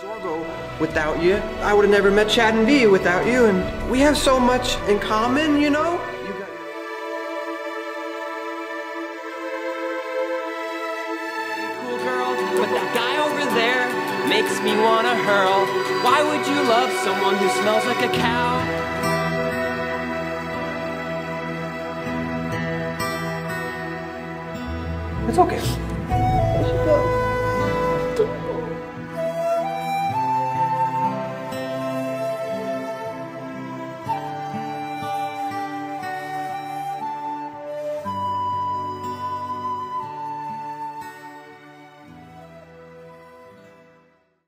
Zorgo without you. I would have never met Chad and Vy without you, and we have so much in common, you know? But that guy over there makes me wanna hurl. Why would you love someone who smells like a cow? It's okay.